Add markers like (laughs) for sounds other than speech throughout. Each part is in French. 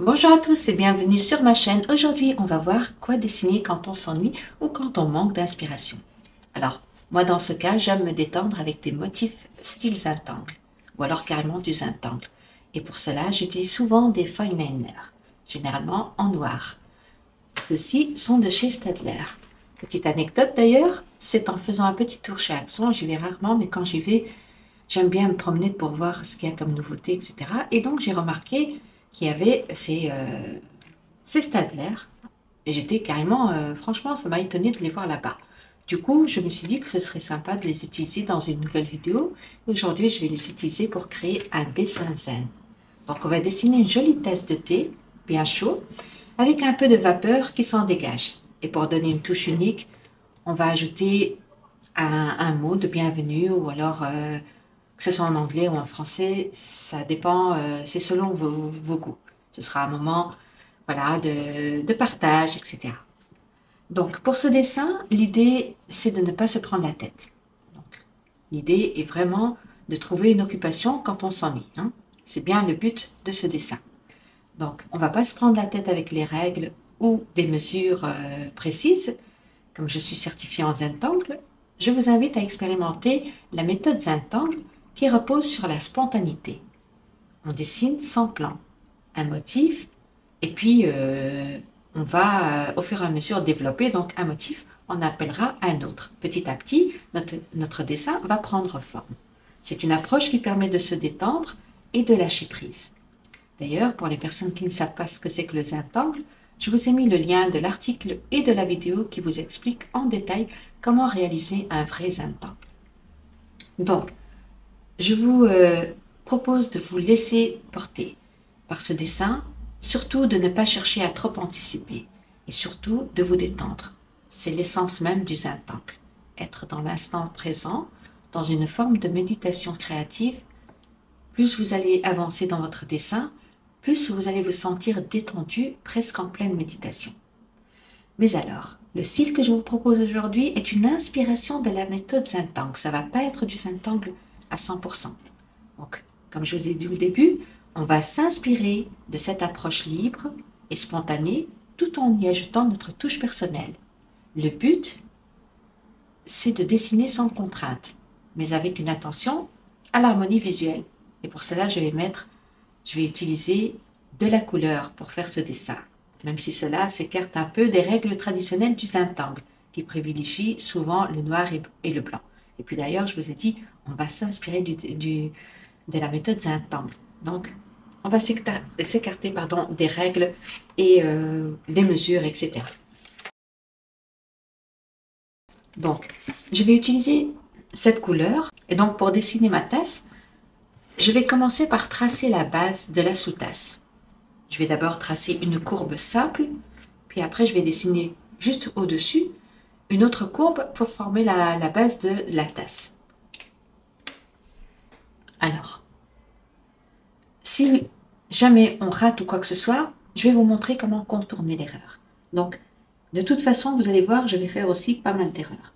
Bonjour à tous et bienvenue sur ma chaîne. Aujourd'hui, on va voir quoi dessiner quand on s'ennuie ou quand on manque d'inspiration. Alors, moi dans ce cas, j'aime me détendre avec des motifs style zintangle ou alors carrément du zintangle. Et pour cela, j'utilise souvent des fine généralement en noir. Ceux-ci sont de chez Stadler. Petite anecdote d'ailleurs, c'est en faisant un petit tour chez Axon, j'y vais rarement, mais quand j'y vais, j'aime bien me promener pour voir ce qu'il y a comme nouveauté, etc. Et donc j'ai remarqué qui avait ces, euh, Stadler. Et j'étais carrément, euh, franchement, ça m'a étonné de les voir là-bas. Du coup, je me suis dit que ce serait sympa de les utiliser dans une nouvelle vidéo. Aujourd'hui, je vais les utiliser pour créer un dessin zen. Donc, on va dessiner une jolie tasse de thé, bien chaud, avec un peu de vapeur qui s'en dégage. Et pour donner une touche unique, on va ajouter un, mot de bienvenue ou alors euh, que ce soit en anglais ou en français, ça dépend, euh, c'est selon vos, goûts. Ce sera un moment de partage, etc. Donc, pour ce dessin, l'idée, c'est de ne pas se prendre la tête. L'idée est vraiment de trouver une occupation quand on s'ennuie. Hein. C'est bien le but de ce dessin. Donc, on ne va pas se prendre la tête avec les règles ou des mesures euh, précises. Comme je suis certifiée en Zentangle, je vous invite à expérimenter la méthode Zentangle qui repose sur la spontanéité. On dessine sans plan, un motif, et puis euh, on va euh, au fur et à mesure développer donc un motif, on appellera un autre. Petit à petit, notre, dessin va prendre forme. C'est une approche qui permet de se détendre et de lâcher prise. D'ailleurs, pour les personnes qui ne savent pas ce que c'est que le zintangle, je vous ai mis le lien de l'article et de la vidéo qui vous explique en détail comment réaliser un vrai zintangle. Donc, je vous euh, propose de vous laisser porter par ce dessin, surtout de ne pas chercher à trop anticiper et surtout de vous détendre. C'est l'essence même du zen. Être dans l'instant présent, dans une forme de méditation créative. Plus vous allez avancer dans votre dessin, plus vous allez vous sentir détendu, presque en pleine méditation. Mais alors, le style que je vous propose aujourd'hui est une inspiration de la méthode Zintangle. Ça va pas être du Zintangle à 100%. Donc, comme je vous ai dit au début, on va s'inspirer de cette approche libre et spontanée tout en y ajoutant notre touche personnelle. Le but, c'est de dessiner sans contrainte, mais avec une attention à l'harmonie visuelle. Et pour cela, je vais je vais utiliser de la couleur pour faire ce dessin, même si cela s'écarte un peu des règles traditionnelles du Zintangle, qui privilégie souvent le noir et le blanc. Et puis d'ailleurs, je vous ai dit, on va s'inspirer du, de la méthode Zintangle. Donc, on va s'écarter pardon, des règles et euh, des mesures, etc. Donc, je vais utiliser cette couleur. Et donc, pour dessiner ma tasse, je vais commencer par tracer la base de la sous-tasse. Je vais d'abord tracer une courbe simple, puis après, je vais dessiner juste au-dessus une autre courbe pour former la, base de la tasse. Alors, si jamais on rate ou quoi que ce soit, je vais vous montrer comment contourner l'erreur. Donc, de toute façon, vous allez voir, je vais faire aussi pas mal d'erreurs.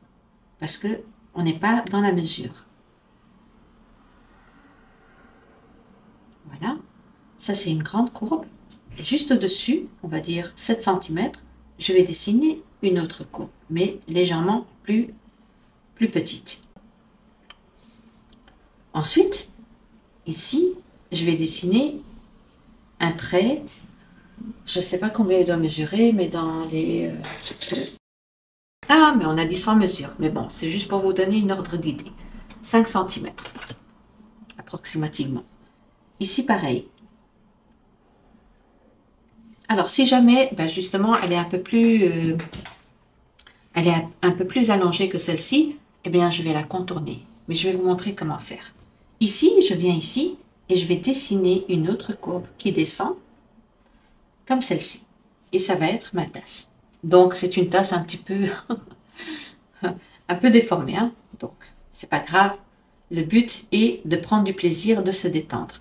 Parce que on n'est pas dans la mesure. Voilà. Ça, c'est une grande courbe. Et juste au-dessus, on va dire 7 cm, je vais dessiner une autre courbe, mais légèrement plus, plus petite. Ensuite, ici, je vais dessiner un trait. Je ne sais pas combien il doit mesurer, mais dans les... Euh, ah, mais on a dit sans mesure. Mais bon, c'est juste pour vous donner une ordre d'idée. 5 cm, approximativement. Ici, pareil. Alors, si jamais, ben justement, elle est un peu plus... Euh, elle est un peu plus allongée que celle-ci, eh bien, je vais la contourner. Mais je vais vous montrer comment faire. Ici, je viens ici et je vais dessiner une autre courbe qui descend comme celle-ci. Et ça va être ma tasse. Donc, c'est une tasse un petit peu, (laughs) un peu déformée. Hein Donc, c'est pas grave. Le but est de prendre du plaisir, de se détendre.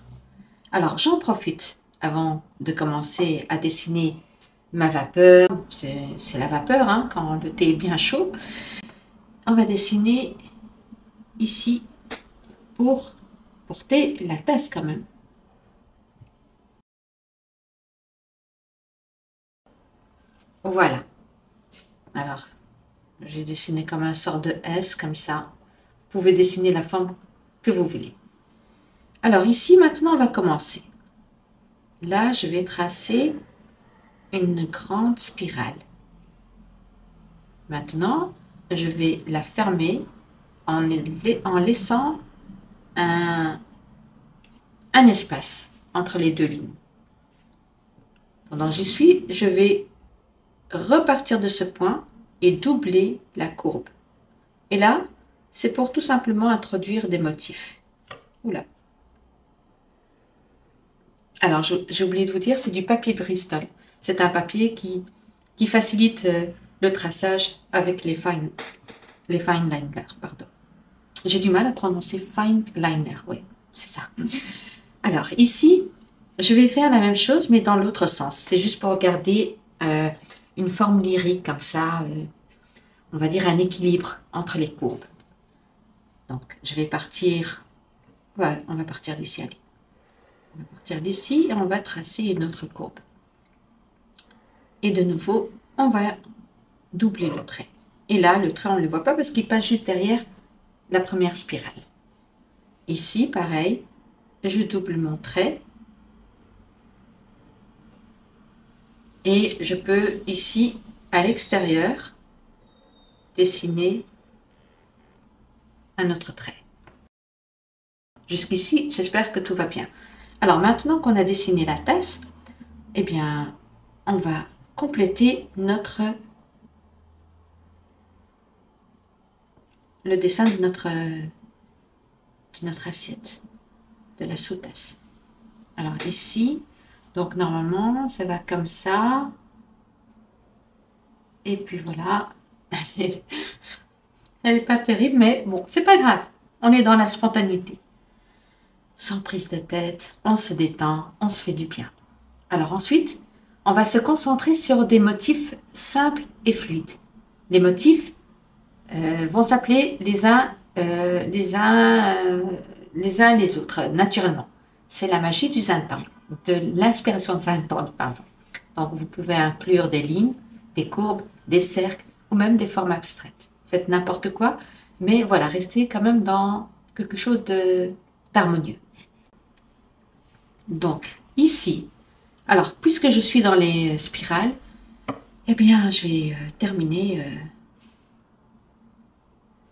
Alors, j'en profite avant de commencer à dessiner ma vapeur. C'est la vapeur hein, quand le thé est bien chaud. On va dessiner ici pour porter la tasse quand même. Voilà. Alors, j'ai dessiné comme un sort de S, comme ça. Vous pouvez dessiner la forme que vous voulez. Alors ici, maintenant, on va commencer. Là, je vais tracer une grande spirale. Maintenant, je vais la fermer en, laissant un, un espace entre les deux lignes. Pendant que j'y suis, je vais repartir de ce point et doubler la courbe. Et là, c'est pour tout simplement introduire des motifs. Oula. Alors, j'ai oublié de vous dire, c'est du papier Bristol. C'est un papier qui, qui facilite euh, le traçage avec les fine, les fine. Pardon. J'ai du mal à prononcer fine liner. Oui, c'est ça. Alors, ici, je vais faire la même chose, mais dans l'autre sens. C'est juste pour garder euh, une forme lyrique comme ça, euh, on va dire un équilibre entre les courbes. Donc, je vais partir, ouais, on va partir d'ici, allez. Va partir d'ici et on va tracer une autre courbe. Et de nouveau, on va doubler le trait. Et là, le trait, on ne le voit pas parce qu'il passe juste derrière la première spirale. Ici, pareil, je double mon trait et je peux ici à l'extérieur dessiner un autre trait. Jusqu'ici, j'espère que tout va bien. Alors maintenant qu'on a dessiné la tasse, eh bien, on va compléter notre le dessin de notre de notre assiette, de la sous-tasse. Alors ici, donc normalement, ça va comme ça. Et puis voilà. (laughs) Elle n'est pas terrible, mais bon, c'est pas grave. On est dans la spontanéité. Sans prise de tête, on se détend, on se fait du bien. Alors ensuite, on va se concentrer sur des motifs simples et fluides. Les motifs euh, vont s'appeler les uns, euh, les uns, euh, les uns les autres, naturellement. C'est la magie du zintan de l'inspiration de Saint-Anne, pardon. Donc, vous pouvez inclure des lignes, des courbes, des cercles ou même des formes abstraites. Faites n'importe quoi, mais voilà, restez quand même dans quelque chose d'harmonieux. Donc, ici, alors, puisque je suis dans les spirales, eh bien, je vais euh, terminer euh,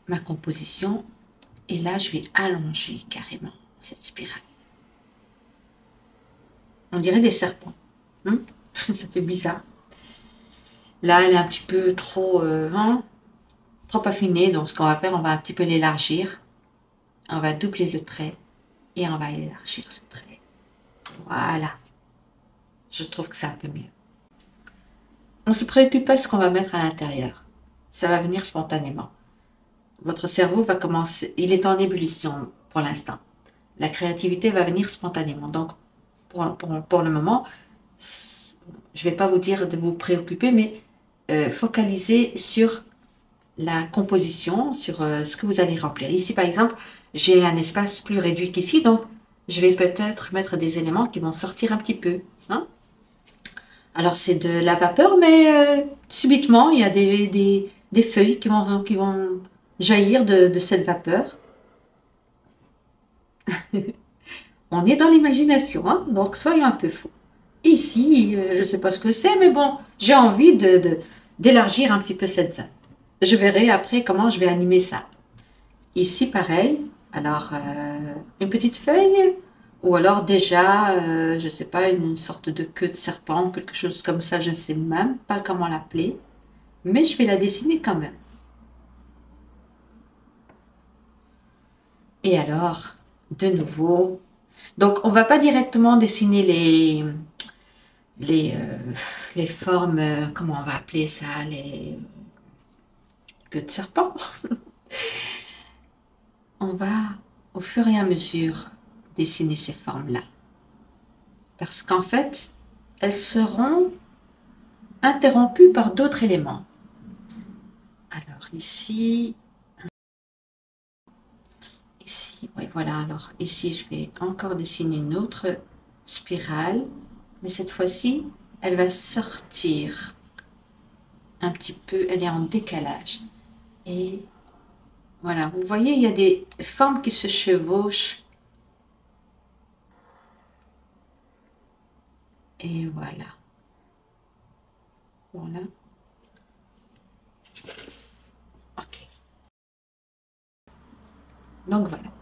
ma composition. Et là, je vais allonger carrément cette spirale. On dirait des serpents. Hein? (laughs) Ça fait bizarre. Là, elle est un petit peu trop, euh, hein, trop affinée. Donc, ce qu'on va faire, on va un petit peu l'élargir. On va doubler le trait et on va élargir ce trait. Voilà. Je trouve que c'est un peu mieux. On ne se préoccupe pas de ce qu'on va mettre à l'intérieur. Ça va venir spontanément. Votre cerveau va commencer, il est en ébullition pour l'instant. La créativité va venir spontanément. Donc, pour, le moment, je ne vais pas vous dire de vous préoccuper, mais euh, focaliser sur la composition, sur euh, ce que vous allez remplir. Ici, par exemple, j'ai un espace plus réduit qu'ici, donc je vais peut-être mettre des éléments qui vont sortir un petit peu. Hein. Alors, c'est de la vapeur, mais euh, subitement, il y a des, des, feuilles qui vont, qui vont jaillir de, de cette vapeur. (laughs) On est dans l'imagination, hein donc soyons un peu fous. Ici, euh, je ne sais pas ce que c'est, mais bon, j'ai envie de d'élargir un petit peu cette zone. Je verrai après comment je vais animer ça. Ici, pareil. Alors, euh, une petite feuille, ou alors déjà, euh, je ne sais pas, une sorte de queue de serpent, quelque chose comme ça, je ne sais même pas comment l'appeler. Mais je vais la dessiner quand même. Et alors, de nouveau, donc, on ne va pas directement dessiner les, les, euh, formes, comment on va appeler ça, les queues de serpent. (laughs) on va, au fur et à mesure, dessiner ces formes-là. Parce qu'en fait, elles seront interrompues par d'autres éléments. Alors ici, oui, voilà, alors ici, je vais encore dessiner une autre spirale, mais cette fois-ci, elle va sortir un petit peu, elle est en décalage. Et voilà, vous voyez, il y a des formes qui se chevauchent. Et voilà. Voilà. Ok. Donc voilà.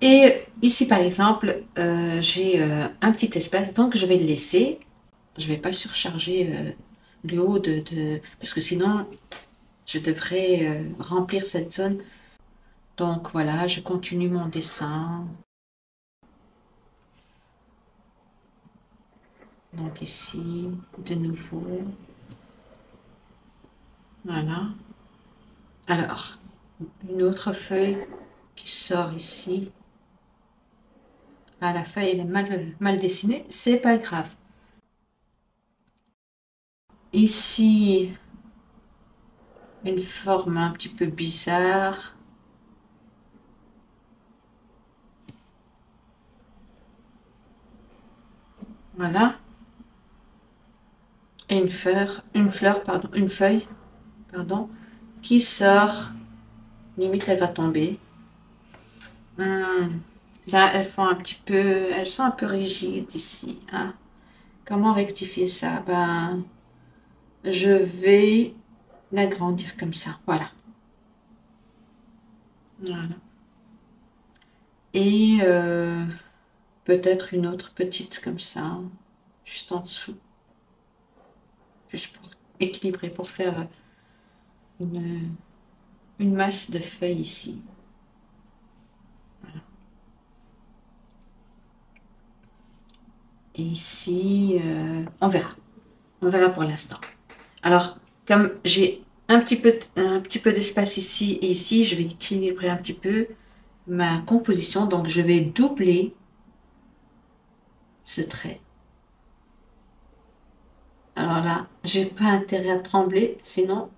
Et ici, par exemple, euh, j'ai euh, un petit espace, donc je vais le laisser. Je ne vais pas surcharger euh, le haut de, de, Parce que sinon, je devrais remplir cette zone. Donc voilà, je continue mon dessin. Donc ici, de nouveau. Voilà. Alors, une autre feuille qui sort ici. Ah, la feuille elle est mal, mal dessinée, c'est pas grave. Ici, une forme un petit peu bizarre. Voilà. Et une fleur, une fleur, pardon, une feuille, pardon, qui sort. Limite, elle va tomber. Hmm. Elles font un petit peu, elles sont un peu rigides ici. Hein. Comment rectifier ça? Ben, je vais l'agrandir comme ça. Voilà. Voilà. Et euh, peut-être une autre petite comme ça, juste en dessous. Juste pour équilibrer, pour faire une, une masse de feuilles ici. ici, euh, on verra. On verra pour l'instant. Alors, comme j'ai un petit peu, un petit peu d'espace ici et ici, je vais équilibrer un petit peu ma composition. Donc, je vais doubler ce trait. Alors là, j'ai pas intérêt à trembler, sinon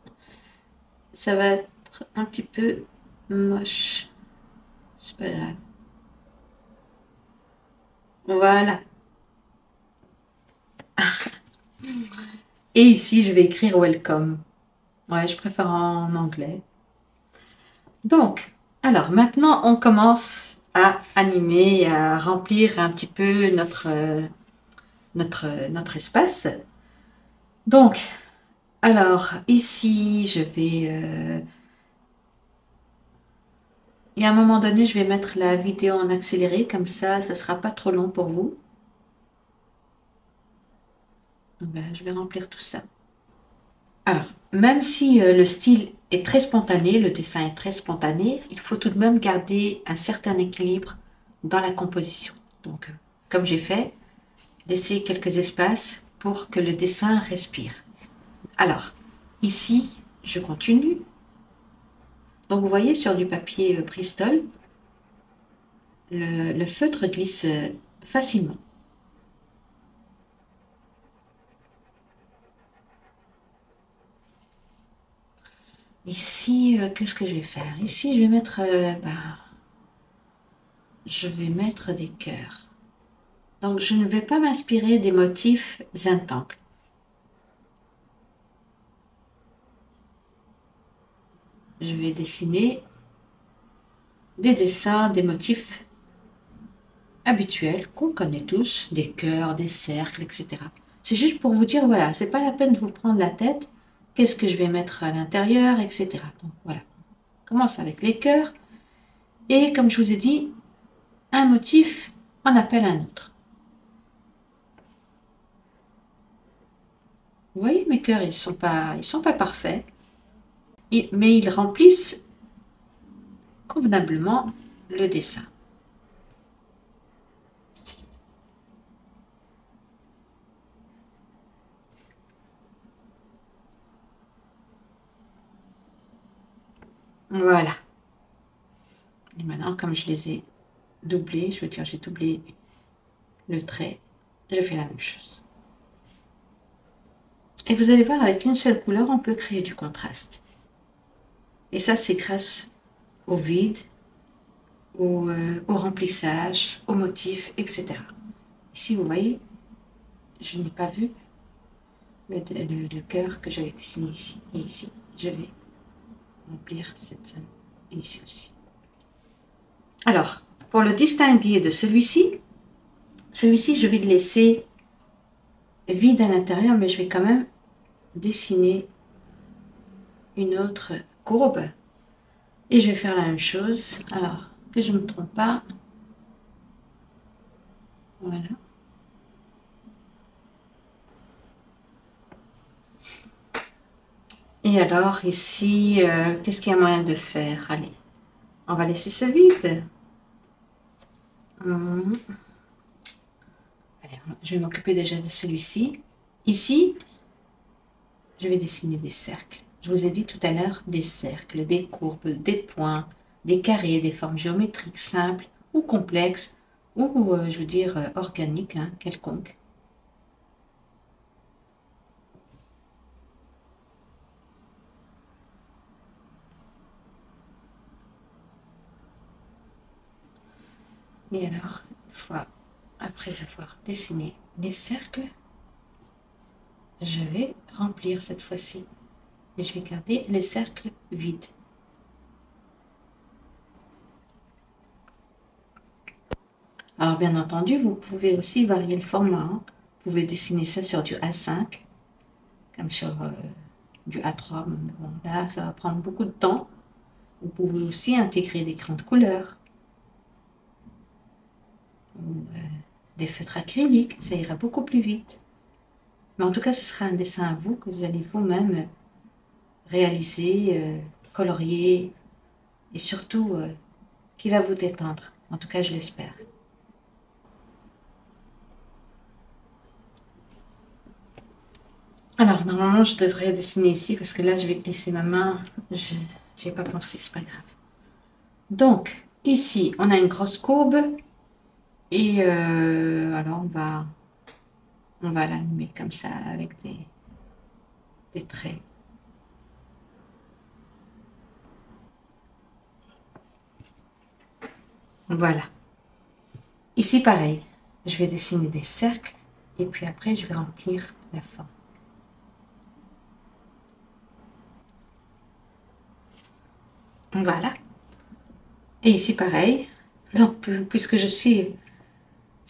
ça va être un petit peu moche. C'est pas grave. Voilà. Et ici, je vais écrire welcome. Ouais, je préfère en anglais. Donc, alors maintenant, on commence à animer, à remplir un petit peu notre, notre, notre espace. Donc, alors, ici, je vais... Euh, et à un moment donné, je vais mettre la vidéo en accéléré, comme ça, ça sera pas trop long pour vous. Ben, je vais remplir tout ça. Alors, même si euh, le style est très spontané, le dessin est très spontané, il faut tout de même garder un certain équilibre dans la composition. Donc, euh, comme j'ai fait, laisser quelques espaces pour que le dessin respire. Alors, ici, je continue. Donc, vous voyez, sur du papier euh, Bristol, le feutre glisse facilement. Ici, euh, qu'est-ce que je vais faire? Ici, je vais mettre... Euh, bah, je vais mettre des cœurs. Donc, je ne vais pas m'inspirer des motifs intangles. Je vais dessiner des dessins, des motifs habituels qu'on connaît tous, des cœurs, des cercles, etc. C'est juste pour vous dire, voilà, c'est pas la peine de vous prendre la tête que je vais mettre à l'intérieur, etc. Donc voilà, commence avec les cœurs. Et comme je vous ai dit, un motif en appelle un autre. Vous voyez, mes cœurs, ils sont, pas, ils sont pas parfaits, mais ils remplissent convenablement le dessin. Voilà. Et maintenant, comme je les ai doublés, je veux dire, j'ai doublé le trait, je fais la même chose. Et vous allez voir, avec une seule couleur, on peut créer du contraste. Et ça, c'est grâce au vide, au, euh, au, remplissage, au motif, etc. Ici, vous voyez, je n'ai pas vu, le, cœur que j'avais dessiné ici et ici. Je vais remplir cette zone ici aussi. Alors, pour le distinguer de celui-ci, celui-ci, je vais le laisser vide à l'intérieur, mais je vais quand même dessiner une autre courbe. Et je vais faire la même chose. Alors, que je ne me trompe pas. Voilà. Et alors, ici, euh, qu'est-ce qu'il y a moyen de faire? Allez, on va laisser ce vide. Hum. Allez, je vais m'occuper déjà de celui-ci. Ici, je vais dessiner des cercles. Je vous ai dit tout à l'heure des cercles, des courbes, des points, des carrés, des formes géométriques simples ou complexes, ou euh, je veux dire euh, organiques, hein, quelconques. Et alors, une fois après avoir dessiné les cercles, je vais remplir cette fois-ci. Et je vais garder les cercles vides. Alors bien entendu, vous pouvez aussi varier le format. Hein. Vous pouvez dessiner ça sur du A5, comme sur euh, du A3. là, ça va prendre beaucoup de temps. Vous pouvez aussi intégrer des crayons de couleur. Des feutres acryliques, ça ira beaucoup plus vite. Mais en tout cas, ce sera un dessin à vous que vous allez vous-même réaliser, euh, colorier et surtout euh, qui va vous détendre. En tout cas, je l'espère. Alors, normalement, je devrais dessiner ici parce que là, je vais glisser ma main. Je n'ai pas pensé, c'est pas grave. Donc, ici, on a une grosse courbe et euh, alors, on va, on va l'animer comme ça avec des, des traits. Voilà. Ici, pareil. Je vais dessiner des cercles et puis après, je vais remplir la forme. Voilà. Et ici, pareil. Donc, puisque je suis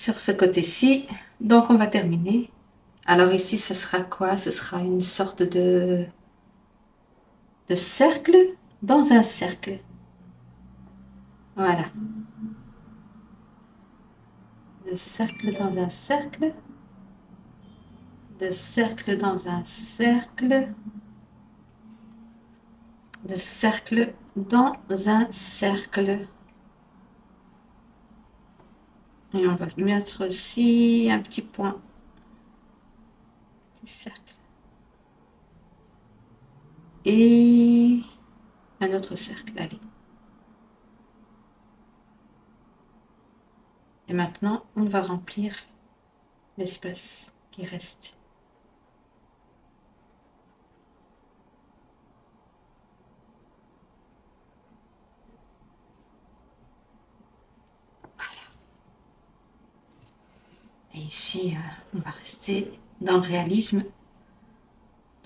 sur ce côté-ci. Donc, on va terminer. Alors ici, ce sera quoi? Ce sera une sorte de, de cercle dans un cercle. Voilà. De cercle dans un cercle. De cercle dans un cercle. De cercle dans un cercle. Et on va mettre aussi un petit point. Cercle. Et un autre cercle, allez. Et maintenant, on va remplir l'espace qui reste. Et ici, euh, on va rester dans le réalisme.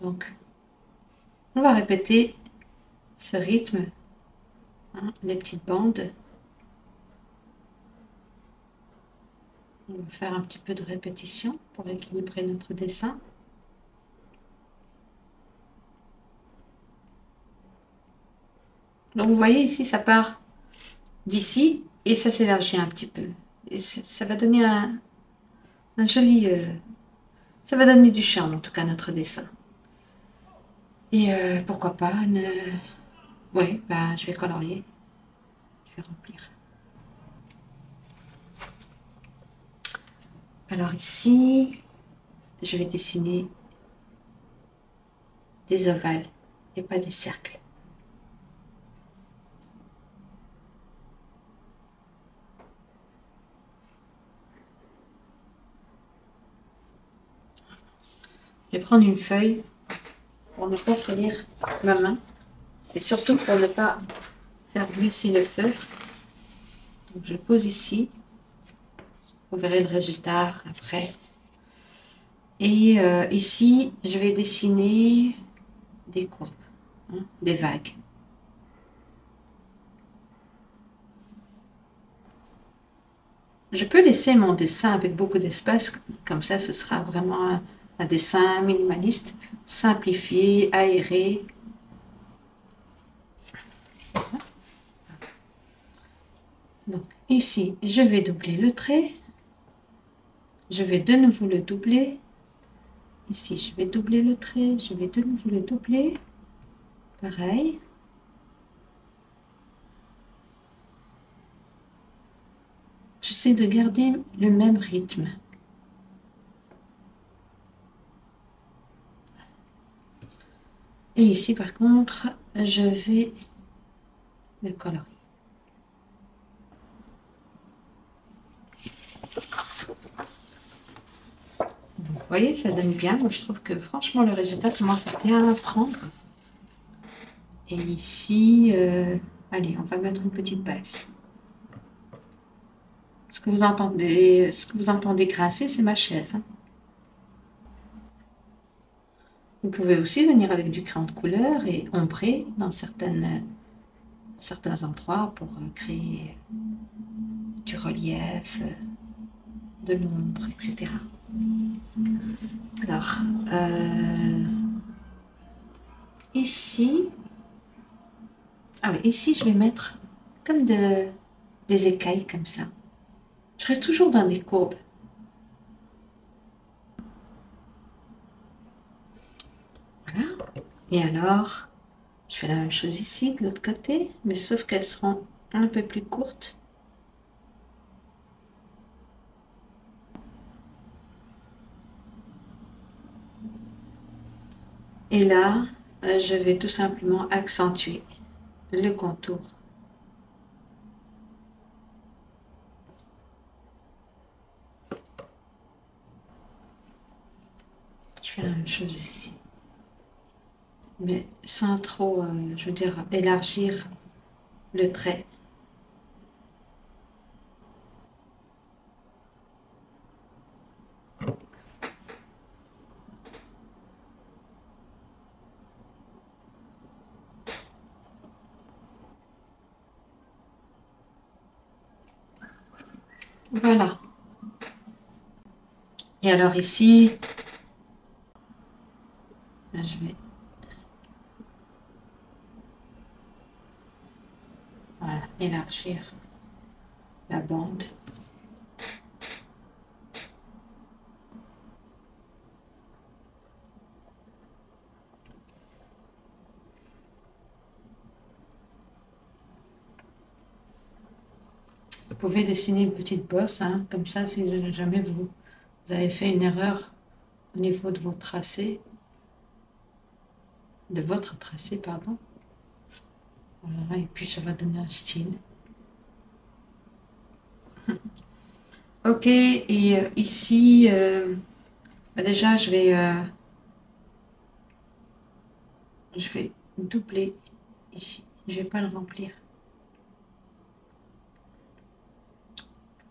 Donc, on va répéter ce rythme, hein, les petites bandes. On va faire un petit peu de répétition pour équilibrer notre dessin. Donc vous voyez ici, ça part d'ici et ça s'élargit un petit peu. Et ça va donner un, un joli... Euh, ça va donner du charme, en tout cas, notre dessin. Et euh, pourquoi pas une... Oui, bah, je vais colorier. Je vais remplir. Alors ici, je vais dessiner des ovales et pas des cercles. Prendre une feuille pour ne pas salir ma main et surtout pour ne pas faire glisser le feutre. Donc je le pose ici. Vous verrez le résultat après. Et euh, ici, je vais dessiner des courbes, hein, des vagues. Je peux laisser mon dessin avec beaucoup d'espace, comme ça ce sera vraiment un, dessin minimaliste, simplifié, aéré. Donc ici, je vais doubler le trait. Je vais de nouveau le doubler. Ici, je vais doubler le trait. Je vais de nouveau le doubler. Pareil. J'essaie de garder le même rythme. Et ici, par contre, je vais le colorier. Vous voyez, ça donne bien. Moi, je trouve que franchement, le résultat commence à bien prendre. Et ici, euh, allez, on va mettre une petite base. Ce que vous entendez, ce que vous entendez grincer, c'est ma chaise. Hein. Vous pouvez aussi venir avec du crayon de couleur et ombrer dans certains endroits pour créer du relief, de l'ombre, etc. Alors, euh, ici, ah oui, ici je vais mettre comme de, des écailles comme ça. Je reste toujours dans des courbes. Et alors, je fais la même chose ici, de l'autre côté, mais sauf qu'elles seront un peu plus courtes. Et là, euh, je vais tout simplement accentuer le contour la même chose ici. Mais sans trop, euh, je veux dire, élargir le trait. Voilà. Et alors ici, je vais voilà, la bande. Vous pouvez dessiner une petite bosse, hein, comme ça, si jamais vous avez fait une erreur au niveau de votre tracé, de votre tracé, pardon. Voilà, et puis ça va donner un style. Ok, et euh, ici, euh, bah déjà je vais, euh, je vais doubler ici. Je vais pas le remplir.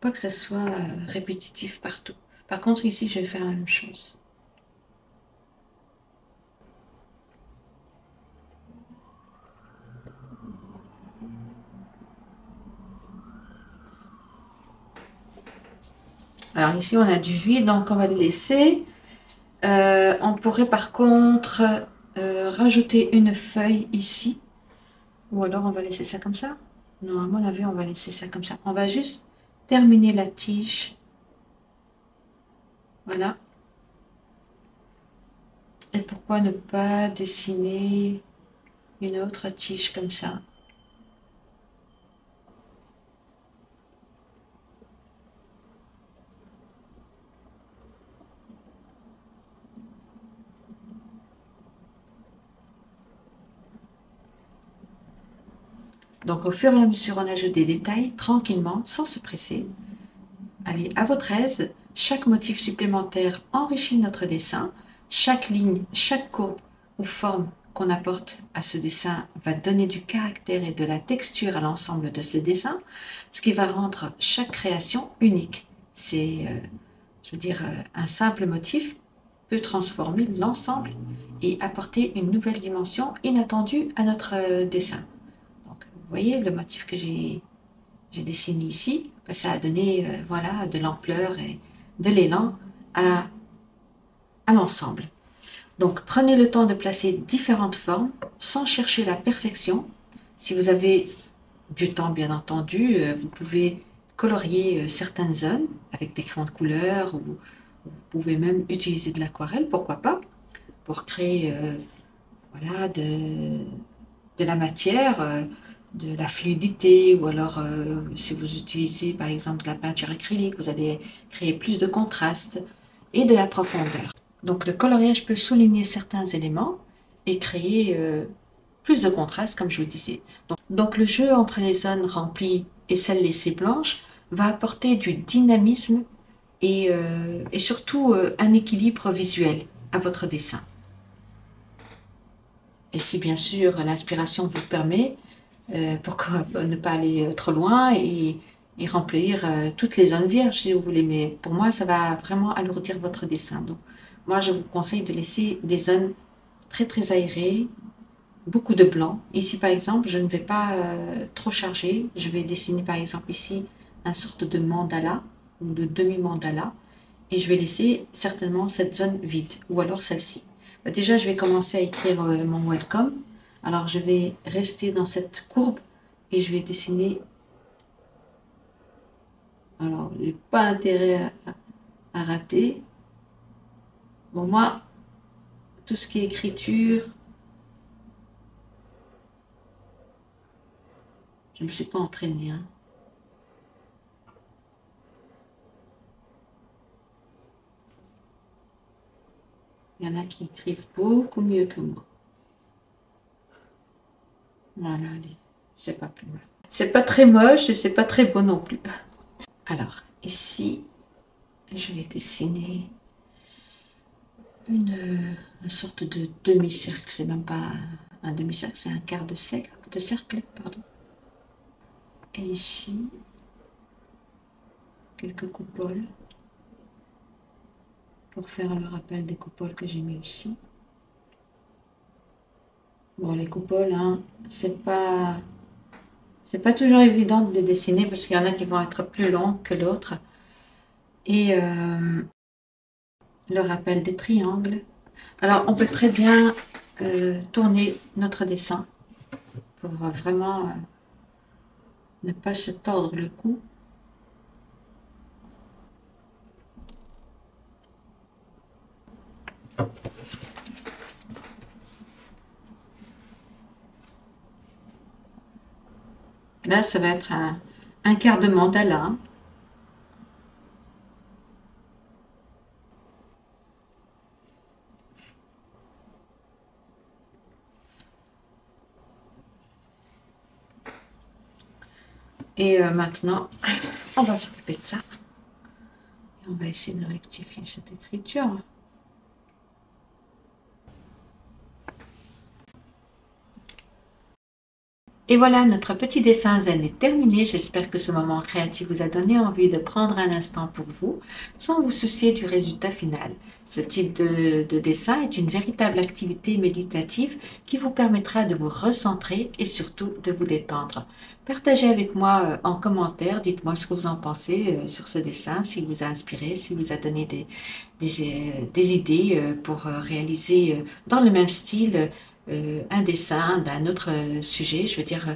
Pas que ça soit répétitif partout. Par contre, ici, je vais faire la même chose. Alors ici, on a du vide, donc on va le laisser. Euh, on pourrait par contre euh, rajouter une feuille ici. Ou alors on va laisser ça comme ça. Non, à mon avis, on va laisser ça comme ça. On va juste terminer la tige. Voilà. Et pourquoi ne pas dessiner une autre tige comme ça? Donc au fur et à mesure, on ajoute des détails tranquillement, sans se presser. Allez, à votre aise, chaque motif supplémentaire enrichit notre dessin. Chaque ligne, chaque courbe ou forme qu'on apporte à ce dessin va donner du caractère et de la texture à l'ensemble de ce dessin, ce qui va rendre chaque création unique. C'est, euh, je veux dire, euh, un simple motif peut transformer l'ensemble et apporter une nouvelle dimension inattendue à notre euh, dessin. Voyez le motif que j'ai dessiné ici, ben, ça a donné euh, voilà, de l'ampleur et de l'élan à, l'ensemble. Donc prenez le temps de placer différentes formes sans chercher la perfection. Si vous avez du temps bien entendu, euh, vous pouvez colorier certaines zones avec des crayons de couleur ou vous pouvez même utiliser de l'aquarelle, pourquoi pas pour créer euh, voilà, de, la matière, euh, de la fluidité, ou alors euh, si vous utilisez par exemple la peinture acrylique, vous allez créer plus de contraste et de la profondeur. Donc le coloriage peut souligner certains éléments et créer plus de contraste, comme je vous disais. Donc, donc, le jeu entre les zones remplies et celles laissées blanches va apporter du dynamisme et, et surtout un équilibre visuel à votre dessin. Et si bien sûr l'inspiration vous permet, euh, pourquoi ne pas aller euh, trop loin et, remplir euh, toutes les zones vierges si vous voulez. Mais pour moi, ça va vraiment alourdir votre dessin. Donc, moi, je vous conseille de laisser des zones très très aérées, beaucoup de blanc. Ici, par exemple, je ne vais pas trop charger. Je vais dessiner, par exemple, ici, un sorte de mandala ou de demi-mandala. Et je vais laisser certainement cette zone vide, ou alors celle-ci. Bah, déjà, je vais commencer à écrire mon welcome. Alors, je vais rester dans cette courbe et je vais dessiner. Alors, je n'ai pas intérêt à, rater. Bon, moi, tout ce qui est écriture, je ne me suis pas entraînée. Hein. Il y en a qui écrivent beaucoup mieux que moi. Voilà, c'est pas plus mal. C'est pas très moche et c'est pas très beau non plus. Alors, ici, je vais dessiner une, sorte de demi-cercle. C'est même pas un demi-cercle, c'est un quart de cercle, de cercle, pardon. Et ici, quelques coupoles pour faire le rappel des coupoles que j'ai mis ici. Bon, les coupoles, hein, c'est pas c'est pas toujours évident de les dessiner parce qu'il y en a qui vont être plus longs que l'autre. Et euh, le rappel des triangles. Alors, on peut très bien euh, tourner notre dessin pour vraiment euh, ne pas se tordre le cou. Là, ça va être un, quart de mandala. Et euh, maintenant, (laughs) on va s'occuper de ça. on va essayer de rectifier cette écriture. Et voilà, notre petit dessin zen est terminé. J'espère que ce moment créatif vous a donné envie de prendre un instant pour vous, sans vous soucier du résultat final. Ce type de, dessin est une véritable activité méditative qui vous permettra de vous recentrer et surtout de vous détendre. Partagez avec moi euh, en commentaire, dites-moi ce que vous en pensez euh, sur ce dessin, s'il vous a inspiré, s'il vous a donné des, euh, idées pour réaliser dans le même style euh, un dessin d'un autre sujet, je veux dire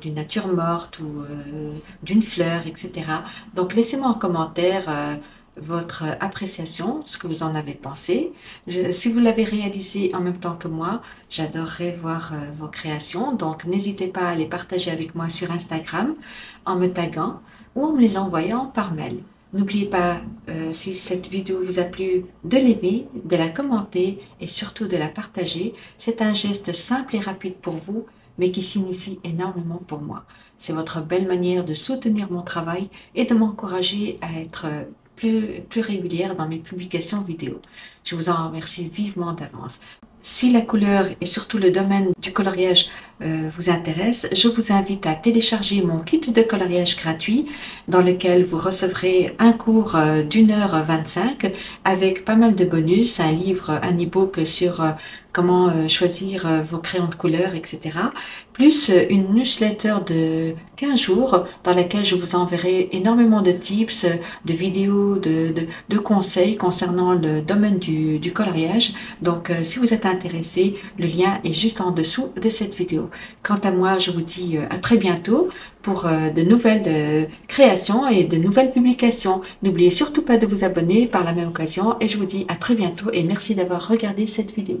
d'une nature morte ou euh, d'une fleur, etc. Donc laissez-moi en commentaire euh, votre appréciation, ce que vous en avez pensé. si vous l'avez réalisé en même temps que moi, j'adorerais voir vos créations. Donc n'hésitez pas à les partager avec moi sur Instagram en me taguant ou en me les envoyant par mail. N'oubliez pas, euh, si cette vidéo vous a plu, de l'aimer, de la commenter et surtout de la partager. C'est un geste simple et rapide pour vous, mais qui signifie énormément pour moi. C'est votre belle manière de soutenir mon travail et de m'encourager à être plus, plus régulière dans mes publications vidéo. Je vous en remercie vivement d'avance. Si la couleur et surtout le domaine du coloriage euh, vous intéresse, je vous invite à télécharger mon kit de coloriage gratuit dans lequel vous recevrez un cours euh, d'une heure 25 avec pas mal de bonus, un livre, un e-book sur euh, comment choisir vos crayons de couleur, etc. Plus une newsletter de 15 jours dans laquelle je vous enverrai énormément de tips, de vidéos, de, conseils concernant le domaine du coloriage. Donc si vous êtes intéressé, le lien est juste en dessous de cette vidéo. Quant à moi, je vous dis euh, à très bientôt pour euh, de nouvelles euh, créations et de nouvelles publications. N'oubliez surtout pas de vous abonner par la même occasion et je vous dis à très bientôt et merci d'avoir regardé cette vidéo.